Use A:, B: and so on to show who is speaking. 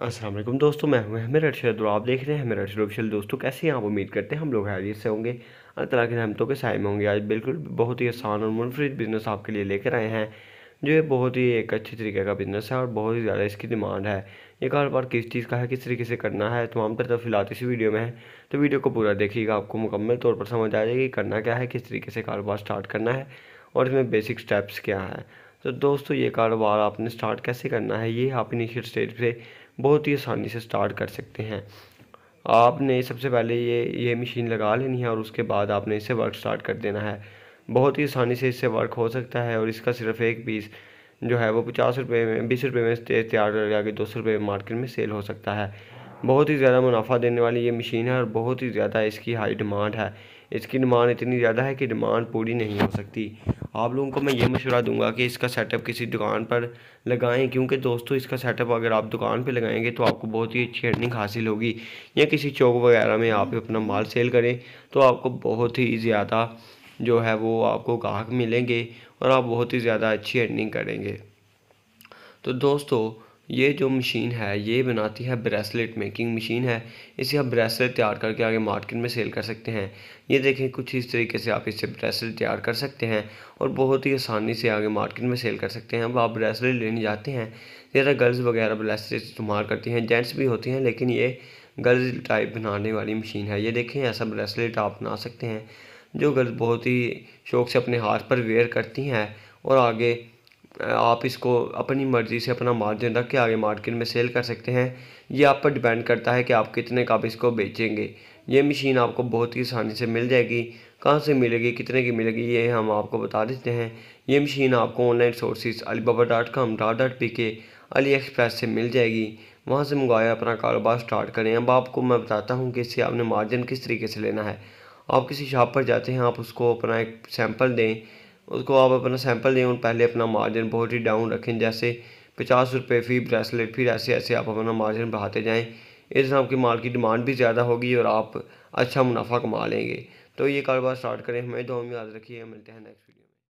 A: वालेकुम दोस्तों, मैं हूँ हमें अरशद और आप देख रहे हैं हमें अरशद ऑफिशियल दोस्तों, कैसे हैं आप? उम्मीद करते हैं हम लोग हैरियत से होंगे। अल्लाह ताला की रहमतों के साय में होंगे। आज बिल्कुल बहुत ही आसान और मुनफरद बिज़नेस आपके लिए लेकर आए हैं, जो ये बहुत ही एक अच्छे तरीके का बिज़नेस है और बहुत ही ज़्यादा इसकी डिमांड है। ये कारोबार किस चीज़ का है, किस तरीके से करना है, तमाम तर तफीलात इसी वीडियो में है। तो वीडियो को पूरा देखिएगा, आपको मुकम्मल तौर पर समझ आ जाएगी करना क्या है, किस तरीके से कारोबार स्टार्ट करना है और इसमें बेसिक स्टेप्स क्या है। तो दोस्तों, ये कारोबार आपने स्टार्ट कैसे करना है, ये आप इनिशियल स्टेज पे बहुत ही आसानी से स्टार्ट कर सकते हैं। आपने सबसे पहले ये ये मशीन लगा लेनी है और उसके बाद आपने इसे वर्क स्टार्ट कर देना है। बहुत ही आसानी से इससे वर्क हो सकता है और इसका सिर्फ़ एक पीस जो है वो पचास रुपये में, बीस रुपये में तैयार आगे दो सौ रुपये मार्केट में सेल हो सकता है। बहुत ही ज़्यादा मुनाफा देने वाली ये मशीन है और बहुत ही ज़्यादा इसकी हाई डिमांड है। इसकी डिमांड इतनी ज़्यादा है कि डिमांड पूरी नहीं हो सकती। आप लोगों को मैं ये मशवरा दूँगा कि इसका सेटअप किसी दुकान पर लगाएँ, क्योंकि दोस्तों इसका सेटअप अगर आप दुकान पर लगाएँगे तो आपको बहुत ही अच्छी अर्निंग हासिल होगी। या किसी चौक वगैरह में आप अपना माल सेल करें तो आपको बहुत ही ज़्यादा जो है वो आपको ग्राहक मिलेंगे और आप बहुत ही ज़्यादा अच्छी अर्निंग करेंगे। तो दोस्तों ये जो मशीन है, ये बनाती है ब्रेसलेट मेकिंग मशीन है। इसे आप ब्रेसलेट तैयार करके आगे मार्केट में सेल कर सकते हैं। ये देखें, कुछ इस तरीके से आप इससे ब्रेसलेट तैयार कर सकते हैं और बहुत ही आसानी से आगे मार्केट में सेल कर सकते हैं। अब आप ब्रेसलेट लेने जाते हैं, ज़्यादा गर्ल्स वगैरह ब्रेसलेट इस्तेमाल करती हैं। जेंट्स भी होती हैं, लेकिन ये गर्ल्स टाइप बनाने वाली मशीन है। ये देखें, ऐसा ब्रेसलेट आप बना सकते हैं, जो गर्ल्स बहुत ही शौक से अपने हाथ पर वेयर करती हैं और आगे आप इसको अपनी मर्ज़ी से अपना मार्जिन रख के आगे मार्केट में सेल कर सकते हैं। ये आप पर डिपेंड करता है कि आप कितने का आप इसको बेचेंगे। ये मशीन आपको बहुत ही आसानी से मिल जाएगी। कहाँ से मिलेगी, कितने की मिलेगी, ये हम आपको बता देते हैं। ये मशीन आपको online sources Alibaba dot com dot dot P K AliExpress से मिल जाएगी। वहाँ से मंगवाया अपना कारोबार स्टार्ट करें। अब आपको मैं बताता हूँ कि इससे आपने मार्जिन किस तरीके से लेना है। आप किसी शॉप पर जाते हैं, आप उसको अपना एक सैंपल दें। उसको आप अपना सैंपल दें और पहले अपना मार्जिन बहुत ही डाउन रखें, जैसे पचास रुपये फ़ी ब्रेसलेट फिर ऐसे ऐसे आप अपना मार्जिन बढ़ाते जाएँ। इस तरह आपकी माल की डिमांड भी ज़्यादा होगी और आप अच्छा मुनाफा कमा लेंगे। तो ये कारोबार स्टार्ट करें। हमें दो हम याद रखिए। मिलते हैं नेक्स्ट वीडियो